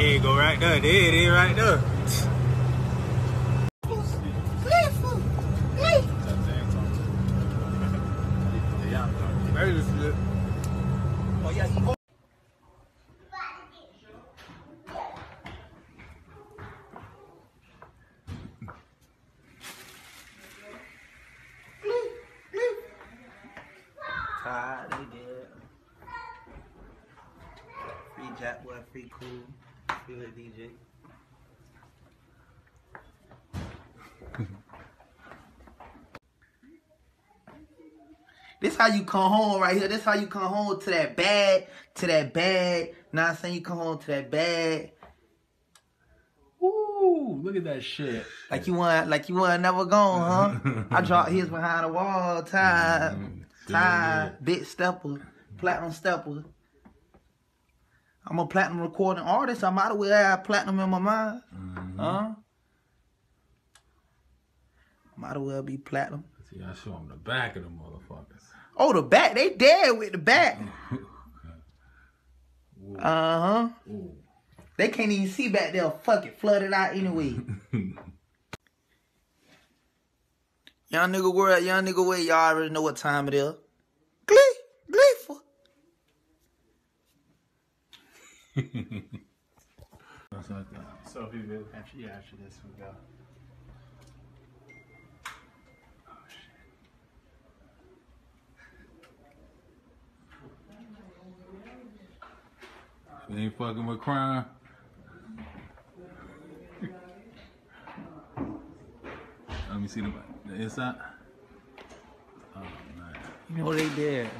it go right there. There it is right there. Oh Tired, they did. Free Jackboy, free cool, free little DJ. This how you come home right here. This how you come home to that bag, to that bag. I'm saying? You come home to that bag. Ooh, look at that shit. Like you want, like you want never gone, huh? I dropped his behind the wall, tied, Still mm-hmm. tied, big stepper, platinum stepper. I'm a platinum recording artist. I might as well have platinum in my mind, huh? Might as well be platinum. See, I show him the back of the motherfuckers. Oh, the back, they dead with the back. Uh huh. They can't even see back there. Fuck it, flooded out anyway. young nigga world, young nigga way, y'all already know what time it is. Glee, That's like that. So if you will, after, yeah, after this we go. Oh, if you ain't fucking with crime. Let me see the, the inside. Oh man. You know they dead.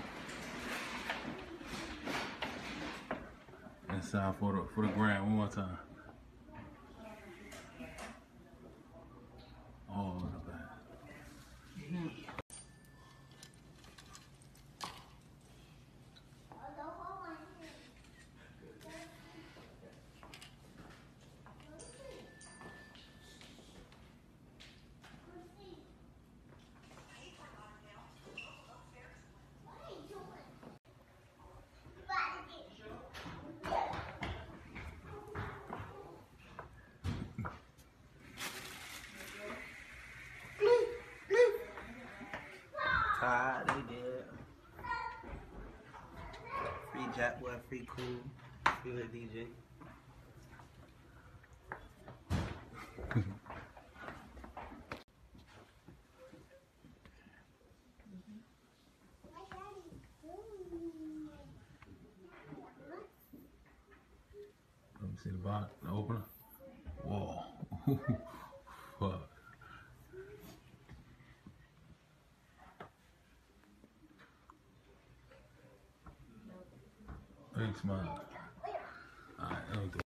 Inside for the for the gram one more time. Oh, not bad. Tired, they dead. Free Jackboy, free cool, free little DJ. Let me see the bottom, the opener. Whoa. Fuck. Smile. Alright, that'll do.